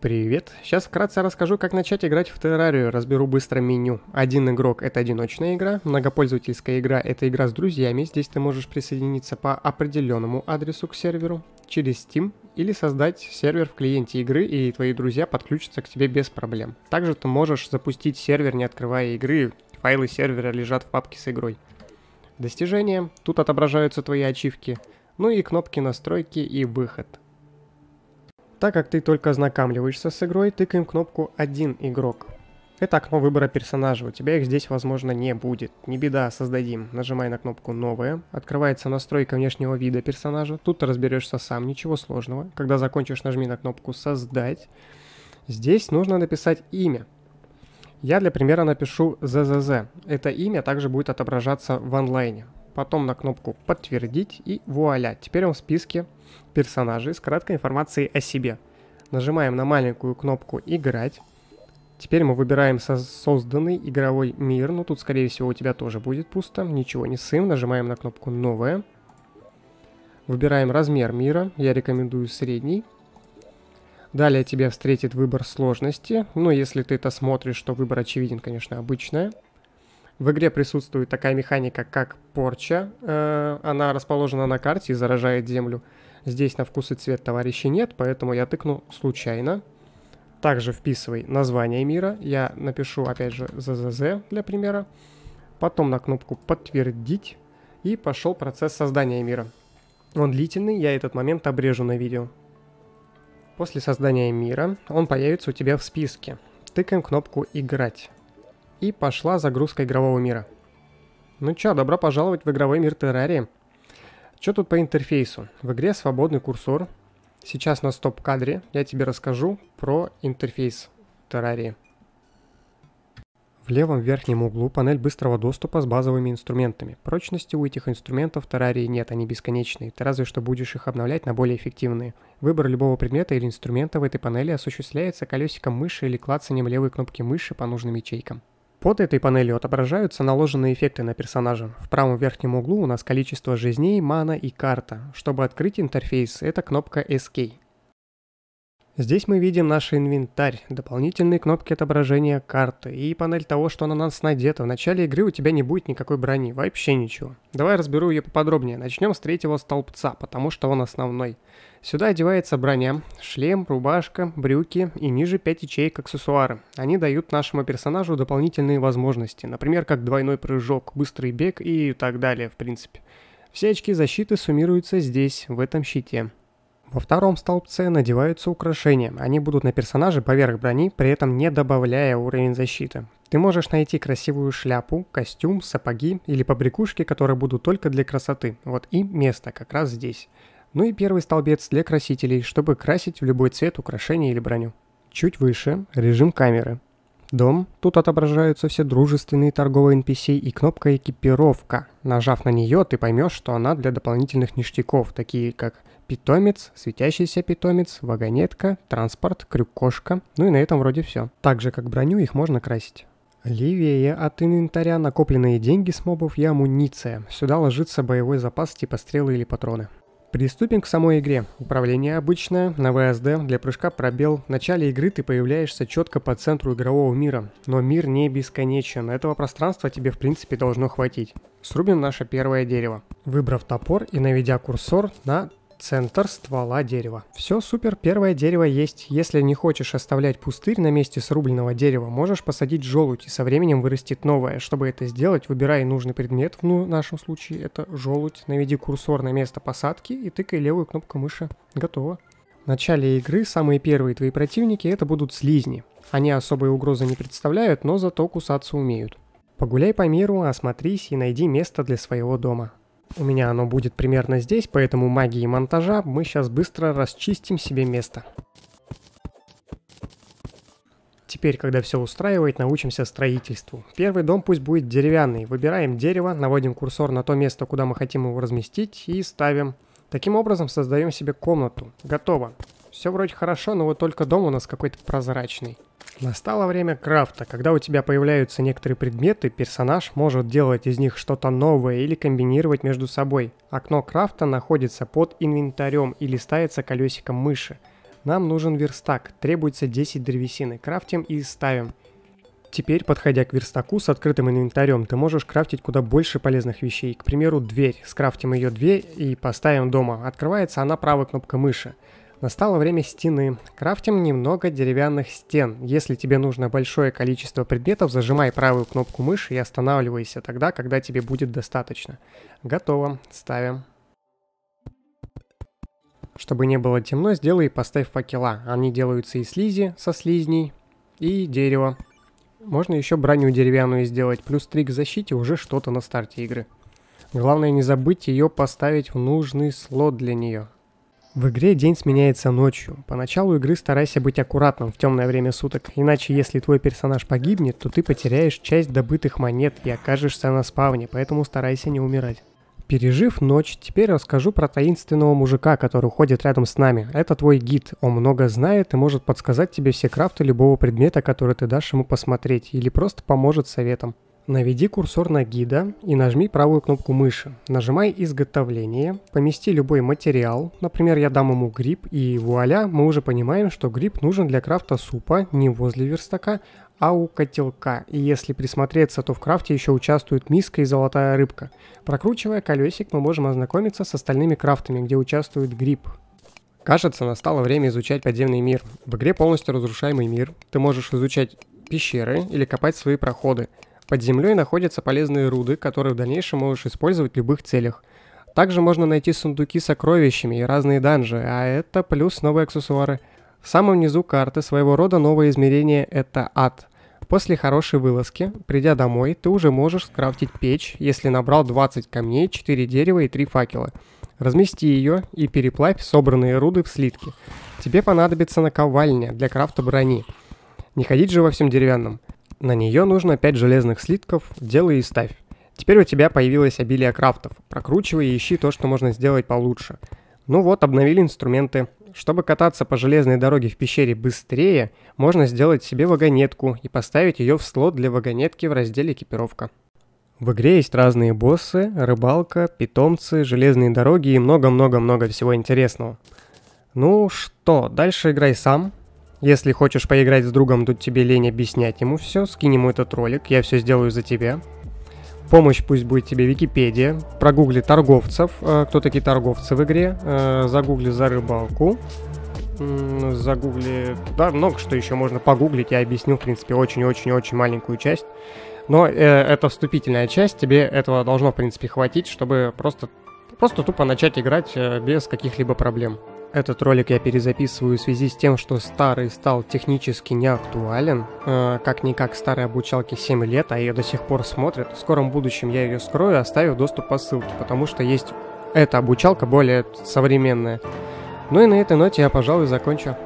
Привет! Сейчас вкратце расскажу, как начать играть в террарию. Разберу быстро меню. Один игрок — это одиночная игра, многопользовательская игра — это игра с друзьями. Здесь ты можешь присоединиться по определенному адресу к серверу через Steam или создать сервер в клиенте игры, и твои друзья подключатся к тебе без проблем. Также ты можешь запустить сервер, не открывая игры. Файлы сервера лежат в папке с игрой. Достижения. Тут отображаются твои ачивки. Ну и кнопки настройки и выход. Так как ты только ознакомливаешься с игрой, тыкаем кнопку «Один игрок». Это окно выбора персонажа, у тебя их здесь, возможно, не будет. Не беда, создадим. Нажимай на кнопку «Новое». Открывается настройка внешнего вида персонажа. Тут ты разберешься сам, ничего сложного. Когда закончишь, нажми на кнопку «Создать». Здесь нужно написать имя. Я для примера напишу ЗЗЗ. Это имя также будет отображаться в онлайне. Потом на кнопку «Подтвердить» и вуаля. Теперь он в списке персонажей с краткой информацией о себе. Нажимаем на маленькую кнопку «Играть». Теперь мы выбираем со созданный игровой мир. Ну, тут, скорее всего, у тебя тоже будет пусто. Ничего не сым. Нажимаем на кнопку «Новое». Выбираем размер мира. Я рекомендую средний. Далее тебя встретит выбор сложности. Ну, если ты это смотришь, то выбор очевиден, конечно, обычная. В игре присутствует такая механика, как порча. Э, она расположена на карте и заражает землю. Здесь на вкус и цвет товарищей нет, поэтому я тыкну случайно. Также вписывай название мира. Я напишу, опять же, ЗЗЗ для примера. Потом на кнопку «Подтвердить». И пошел процесс создания мира. Он длительный, я этот момент обрежу на видео. После создания мира он появится у тебя в списке. Тыкаем кнопку «Играть». И пошла загрузка игрового мира. Ну чё, добро пожаловать в игровой мир Террарии. Что тут по интерфейсу? В игре свободный курсор. Сейчас на стоп-кадре я тебе расскажу про интерфейс Terraria. В левом верхнем углу панель быстрого доступа с базовыми инструментами. Прочности у этих инструментов в Terraria нет, они бесконечные. Ты разве что будешь их обновлять на более эффективные. Выбор любого предмета или инструмента в этой панели осуществляется колесиком мыши или клацанием левой кнопки мыши по нужным ячейкам. Под этой панелью отображаются наложенные эффекты на персонажа. В правом верхнем углу у нас количество жизней, мана и карта. Чтобы открыть интерфейс, это кнопка SK. Здесь мы видим наш инвентарь, дополнительные кнопки отображения карты и панель того, что на нас надето. В начале игры у тебя не будет никакой брони, вообще ничего. Давай разберу ее поподробнее. Начнем с третьего столбца, потому что он основной. Сюда одевается броня, шлем, рубашка, брюки и ниже 5 ячеек аксессуары. Они дают нашему персонажу дополнительные возможности, например, как двойной прыжок, быстрый бег и так далее, в принципе. Все очки защиты суммируются здесь, в этом щите. Во втором столбце надеваются украшения. Они будут на персонаже поверх брони, при этом не добавляя уровень защиты. Ты можешь найти красивую шляпу, костюм, сапоги или побрякушки, которые будут только для красоты. Вот и место как раз здесь. Ну и первый столбец для красителей, чтобы красить в любой цвет украшения или броню. Чуть выше режим камеры. Дом. Тут отображаются все дружественные торговые NPC и кнопка «Экипировка». Нажав на нее, ты поймешь, что она для дополнительных ништяков, такие как питомец, светящийся питомец, вагонетка, транспорт, крюк-кошка. Ну и на этом вроде все. Так же, как броню, их можно красить. Левее от инвентаря накопленные деньги с мобов и амуниция. Сюда ложится боевой запас типа стрелы или патроны. Приступим к самой игре. Управление обычное, на ВСД, для прыжка пробел. В начале игры ты появляешься четко по центру игрового мира, но мир не бесконечен, этого пространства тебе в принципе должно хватить. Срубим наше первое дерево. Выбрав топор и наведя курсор на центр ствола дерева. Все супер, первое дерево есть. Если не хочешь оставлять пустырь на месте срубленного дерева, можешь посадить желудь, и со временем вырастет новое. Чтобы это сделать, выбирай нужный предмет, в нашем случае это желудь, наведи курсор на место посадки и тыкай левую кнопку мыши. Готово. В начале игры самые первые твои противники это будут слизни. Они особой угрозы не представляют, но зато кусаться умеют. Погуляй по миру, осмотрись и найди место для своего дома. У меня оно будет примерно здесь, поэтому магией монтажа мы сейчас быстро расчистим себе место. Теперь, когда все устраивает, научимся строительству. Первый дом пусть будет деревянный. Выбираем дерево, наводим курсор на то место, куда мы хотим его разместить и ставим. Таким образом создаем себе комнату. Готово. Все вроде хорошо, но вот только дом у нас какой-то прозрачный. Настало время крафта. Когда у тебя появляются некоторые предметы, персонаж может делать из них что-то новое или комбинировать между собой. Окно крафта находится под инвентарем и листается колесиком мыши. Нам нужен верстак, требуется 10 древесины. Крафтим и ставим. Теперь, подходя к верстаку с открытым инвентарем, ты можешь крафтить куда больше полезных вещей. К примеру, дверь. Скрафтим ее дверь и поставим дома. Открывается она правой кнопкой мыши. Настало время стены. Крафтим немного деревянных стен. Если тебе нужно большое количество предметов, зажимай правую кнопку мыши и останавливайся тогда, когда тебе будет достаточно. Готово. Ставим. Чтобы не было темно, сделай и поставь факела. Они делаются из слизи, со слизней и дерева. Можно еще броню деревянную сделать, плюс 3 к защите уже что-то на старте игры. Главное не забыть ее поставить в нужный слот для нее. В игре день сменяется ночью. По началу игры старайся быть аккуратным в темное время суток, иначе если твой персонаж погибнет, то ты потеряешь часть добытых монет и окажешься на спавне, поэтому старайся не умирать. Пережив ночь, теперь расскажу про таинственного мужика, который ходит рядом с нами. Это твой гид. Он много знает и может подсказать тебе все крафты любого предмета, который ты дашь ему посмотреть, или просто поможет советом. Наведи курсор на гида и нажми правую кнопку мыши. Нажимай «Изготовление», помести любой материал, например, я дам ему гриб, и вуаля, мы уже понимаем, что гриб нужен для крафта супа не возле верстака, а у котелка. И если присмотреться, то в крафте еще участвует миска и золотая рыбка. Прокручивая колесик, мы можем ознакомиться с остальными крафтами, где участвует гриб. Кажется, настало время изучать подземный мир. В игре полностью разрушаемый мир. Ты можешь изучать пещеры или копать свои проходы. Под землей находятся полезные руды, которые в дальнейшем можешь использовать в любых целях. Также можно найти сундуки с сокровищами и разные данжи, а это плюс новые аксессуары. В самом низу карты своего рода новое измерение – это ад. После хорошей вылазки, придя домой, ты уже можешь скрафтить печь, если набрал 20 камней, 4 дерева и 3 факела. Размести ее и переплавь собранные руды в слитки. Тебе понадобится наковальня для крафта брони. Не ходить же во всем деревянном. На нее нужно 5 железных слитков, делай и ставь. Теперь у тебя появилось обилие крафтов. Прокручивай и ищи то, что можно сделать получше. Ну вот, обновили инструменты. Чтобы кататься по железной дороге в пещере быстрее, можно сделать себе вагонетку и поставить ее в слот для вагонетки в разделе «Экипировка». В игре есть разные боссы, рыбалка, питомцы, железные дороги и много-много-много всего интересного. Ну что, дальше играй сам. Если хочешь поиграть с другом, тут тебе лень объяснять ему все, скинь ему этот ролик, я все сделаю за тебя. Помощь пусть будет тебе Википедия. Прогугли торговцев. Э, кто такие торговцы в игре? Э, загугли за рыбалку. Загугли... Да, много что еще можно погуглить. Я объяснил, в принципе, очень-очень-очень маленькую часть. Но э, это вступительная часть. Тебе этого должно, в принципе, хватить, чтобы просто, просто тупо начать играть э, без каких-либо проблем. Этот ролик я перезаписываю в связи с тем, что старый стал технически неактуален. Э, как-никак старой обучалке 7 лет, а ее до сих пор смотрят. В скором будущем я ее скрою, оставив доступ по ссылке, потому что есть эта обучалка более современная. Ну и на этой ноте я, пожалуй, закончу.